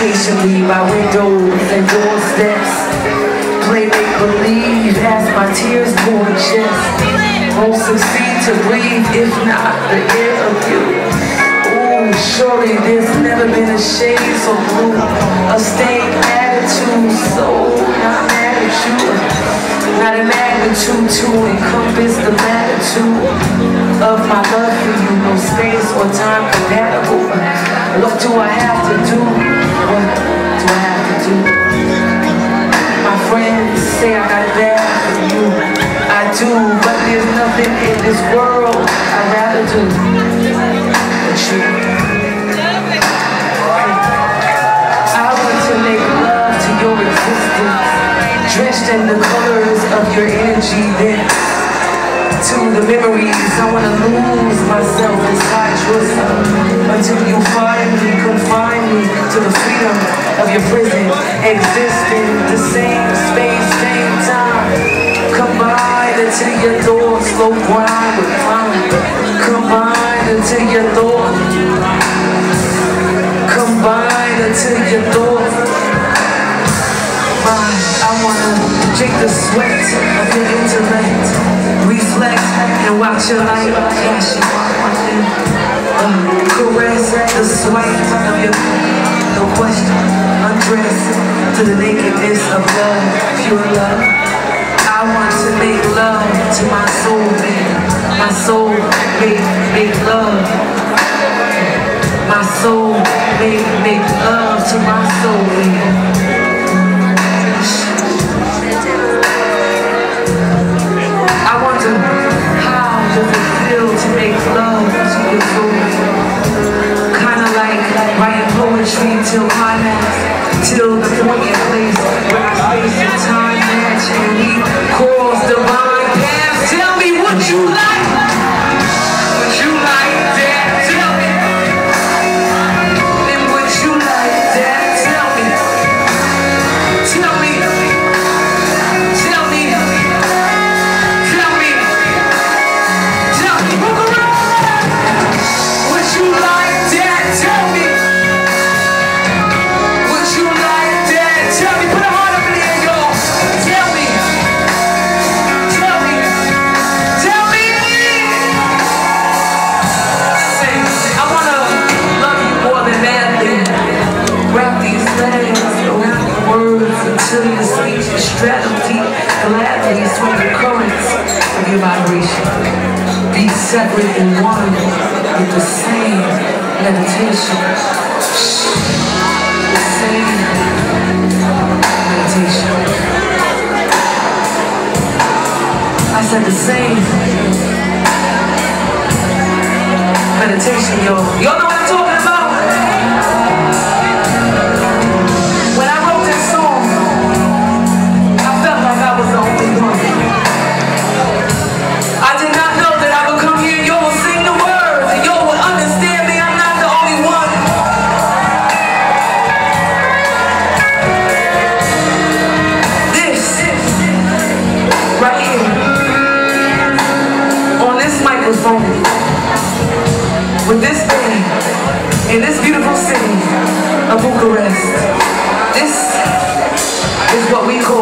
patiently by windows and doorsteps. Play make believe as my tears pour chest. Won't succeed to breathe if not the air of you. Ooh, surely there's never been a shade so blue. A stained attitude, so not mad at you. Not a magnitude to encompass the magnitude of my love for you. No space or time compatible. What do I have to do? But there's nothing in this world I'd rather do but you. I want to make love to your existence, drenched in the colors of your energy. Then to the memories, I want to lose myself inside yourself until you find me, confine me to the freedom of your prison, Existing the same Your door slow grind with mine. Combine until your door. Combine until your door. Mine, I wanna drink the sweat of your intellect. Reflect and watch your light flash uh, Caress the swipe of your no question. Undress to the nakedness of love, pure love. I want to make love to my soul, man. My soul make make love. My soul make make love to my soul, man. Until your speech is stratum. Gladly swim the currents of your vibration. Be separate and one with the same meditation. The same meditation. I said the same meditation, y'all. Y'all know this is what we call